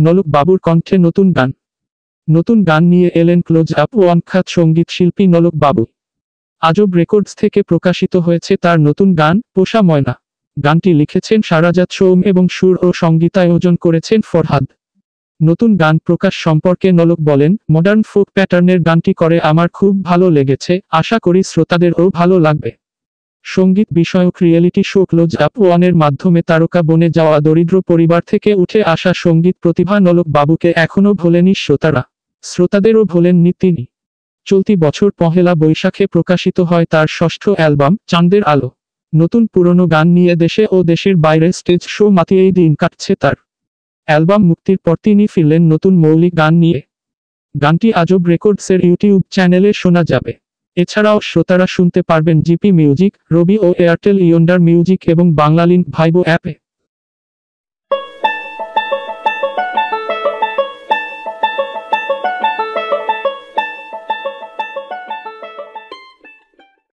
নলক বাবুর কণ্ঠে নতুন গান। নতুন গান নিয়ে এলেন ক্লোজ আপ ও অনখ্যাত সংগীত শিল্পী নলক বাবু। আজব রেকর্ডস থেকে প্রকাশিত হয়েছে তার নতুন গান, পোষা ময়না। গানটি লিখেছেন সারাজাত সোম এবং সুর ও সঙ্গীতায়োজন করেছেন ফরহাদ। নতুন গান প্রকাশ সম্পর্কে নলক বলেন, মডার্ন ফোক প্যাটার্নের গানটি করে আমার খুব ভালো লেগেছে, আশা করি শ্রোতাদেরও ভালো লাগবে। সংগীত বিষয়ক রিয়েলিটি শো ক্লোজ আপ ওয়ানের মাধ্যমে তারকা বনে যাওয়া দরিদ্র পরিবার থেকে উঠে আসা সংগীত প্রতিভা নলক বাবুকে এখনও ভোলেনি শ্রোতারা। শ্রোতাদেরও ভোলেননি তিনি। চলতি বছর পহেলা বৈশাখে প্রকাশিত হয় তার ষষ্ঠ অ্যালবাম, চাঁদের আলো। নতুন পুরনো গান নিয়ে দেশে ও দেশের বাইরে স্টেজ শো মাতিয়েই দিন কাটছে তার। অ্যালবাম মুক্তির পর তিনি ফিরলেন নতুন মৌলিক গান নিয়ে। গানটি আজব রেকর্ডসের ইউটিউব চ্যানেলে শোনা যাবে। এছাড়াও শ্রোতারা শুনতে পারবেন জিপি মিউজিক, রবি ও এয়ারটেল ইয়ন্ডার মিউজিক এবং বাংলালিন ভাইবো অ্যাপে।